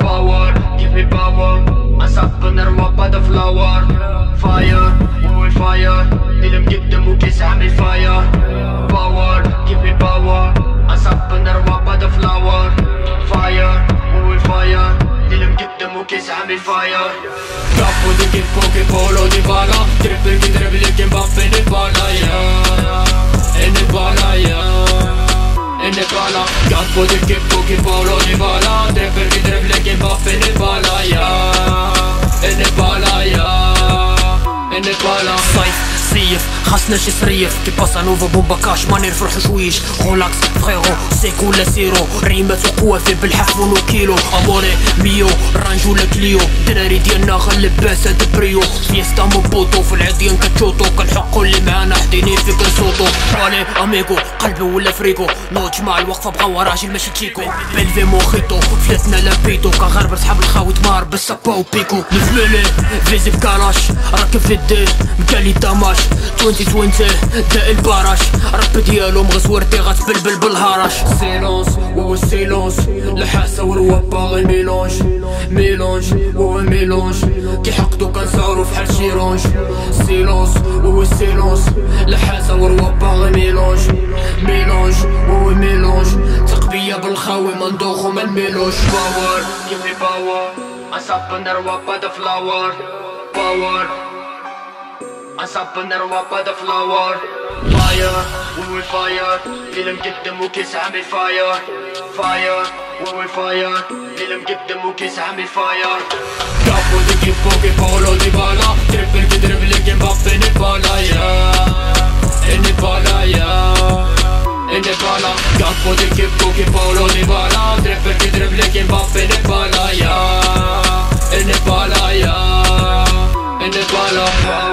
Power, give me power. أصعب نروى بدا فلاور Fire, we will fire. اللي مقدم وكيس عامل فاير Power, give me power. أصعب نروى بدا فلاور Fire, we will fire. اللي مقدم وكيس عامل Tipo che polo di bala Triple dribbling Mbappé ne bala yeah. E ne bala yeah. E ne bala Gatpo del Tipo che polo di bala Triple dribbling Mbappé ne bala yeah. E ne bala yeah. E ne bala 5, 6 خاصنا شي صريف كي باسا نوفو بومبا كاش ماني نفرح شويش غولاكس فخيرو سيكو ولا سيرو ريمات وقوة في بالحف ولو كيلو اموري ميو رانج ولا كليو دراري ديالنا غلب باسا دبريو فيستا موبوطو في العديان كتشوطو كنحقو اللي معانا حديني فيك نصوتو راني اميكو قلبي ولا فريكو نوض مع الوقفة بغاو راجل ماشي تشيكو بلفي موخيتو فلاتنا لابيتو كغرب صحاب الخاوي تمار بس وبيكو نزملي فيزي بكالاش راكب في الدير مكالي داماش 2020 دا البراش رب ديالو مغزورتي غتبلبل بالهرش سيلونس وهو سيلونس الحاسة والوبا غير ميلونج ميلونج وهو ميلونج. كي حقدو كنصارو فحال شي رونج سيلونس وهو سيلونس الحاسة والوبا غير ميلونج ميلونج وهو ميلونج. تقبية بالخاوي ما ندوخو ما نميلوش باور give me power. أصاب بدا فلاور باور أصاب نروى بدا فلاور فاير we will fire. اللي مقدم وكيس عامل فاير فاير we will fire. اللي مقدم وكيس عامل فاير كابو دي كيف بوكي بولو دي بالا تربل كي دربل كي مبابي نبالا يا نبالا يا نبالا كابو دي كيف بوكي بولو دي بالا تربل كي دربل كي مبابي نبالا يا نبالا يا نبالا